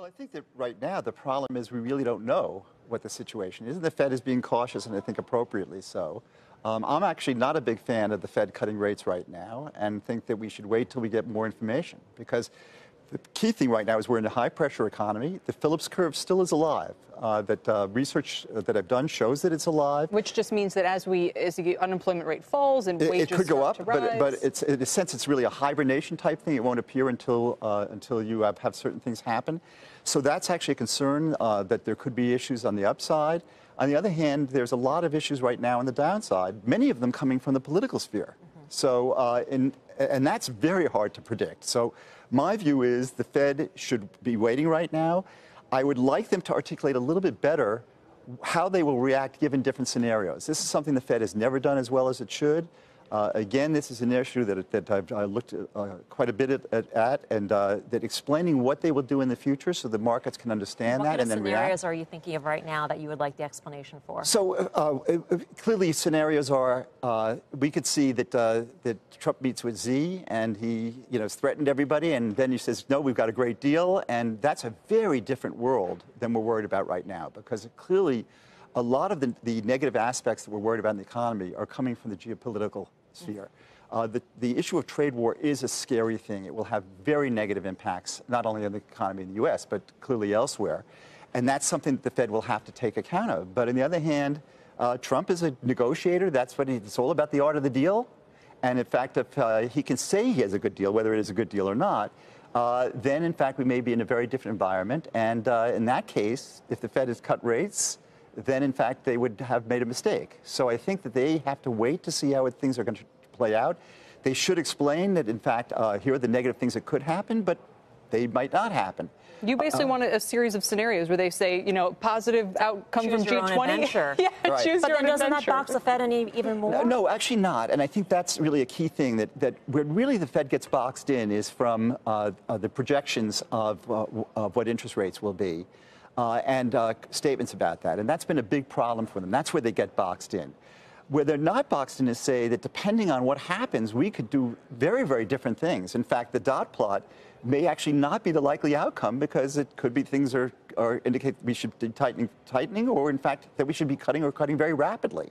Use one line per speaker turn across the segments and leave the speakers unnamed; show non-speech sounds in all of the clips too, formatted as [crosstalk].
Well, I think that right now the problem is we really don't know what the situation is. The Fed is being cautious, and I think appropriately so. Um, I'm actually not a big fan of the Fed cutting rates right now and think that we should wait till we get more information because the key thing right now is we're in a high pressure economy. The Phillips curve still is alive. Uh, that uh, research that I've done shows that it's alive.
Which just means that as we as the unemployment rate falls and
it,
wages
it could go up,
but
but it's in a sense it's really a hibernation type thing. It won't appear until uh, until you have, have, certain things happen. So that's actually a concern uh, that there could be issues on the upside. On the other hand, there's a lot of issues right now on the downside. Many of them coming from the political sphere. Mm -hmm. So uh, in, and that's very hard to predict. So my view is the Fed should be waiting right now. I would like them to articulate a little bit better how they will react given different scenarios. This is something the Fed has never done as well as it should. Uh, again, this is an issue that, that I've uh, looked at, uh, quite a bit at, at and uh, that explaining what they will do in the future so the markets can understand
what
that
and
then
react. What
scenarios
are you thinking of right now that you would like the explanation for?
So uh, uh, clearly, scenarios are we could see that that Trump meets with Xi and he, you know, threatened everybody, and then he says, "No, we've got a great deal," and that's a very different world than we're worried about right now because clearly a lot of the, the, negative aspects that we're worried about in the economy are coming from the geopolitical sphere. Uh, the, the, issue of trade war is a scary thing. It will have very negative impacts, not only on the economy in the U.S., but clearly elsewhere. And that's something that the Fed will have to take account of. But on the other hand, uh, Trump is a negotiator. That's what he, it's all about the art of the deal. And in fact, if uh, he can say he has a good deal, whether it is a good deal or not, uh, then in fact we may be in a very different environment. And uh, in that case, if the Fed has cut rates, then in fact they would have made a mistake. So I think that they have to wait to see how things are going to play out. They should explain that in fact uh, here are the negative things that could happen, but they might not happen.
You basically uh, want a, a, series of scenarios where they say, you know, positive outcome
from
G20. [laughs]
yeah,
right.
choose
but
your
then
doesn't
adventure.
that box the Fed any even more?
No, no, actually not. And I think that's really a key thing that, that where really the Fed gets boxed in is from uh, uh, the projections of, uh, of what interest rates will be uh, and uh, statements about that. And that's been a big problem for them. That's where they get boxed in. Where they're not boxed in is say that depending on what happens, we could do very, very different things. In fact, the dot plot may actually not be the likely outcome because it could be things are, are indicate we should be tightening, tightening, or in fact that we should be cutting or cutting very rapidly.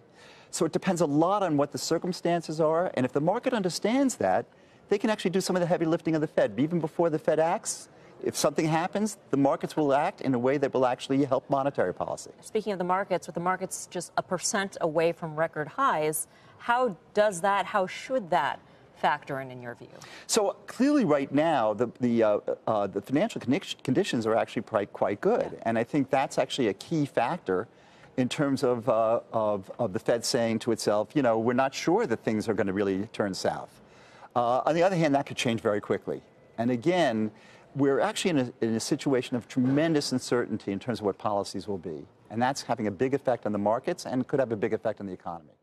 So it depends a lot on what the circumstances are, and if the market understands that, they can actually do some of the heavy lifting of the Fed. Even before the Fed acts, if something happens, the markets will act in a way that will actually help monetary policy.
Speaking of the markets, with the markets just a percent away from record highs, how does that, how should that factor in, in your view?
So clearly, right now, the the, uh, uh, the financial conditions are actually quite quite good, yeah. and I think that's actually a key factor in terms of, uh, of, of the Fed saying to itself, you know, we're not sure that things are going to really turn south. Uh, on the other hand, that could change very quickly, and again we're actually in a, in a, situation of tremendous uncertainty in terms of what policies will be. And that's having a big effect on the markets and could have a big effect on the economy.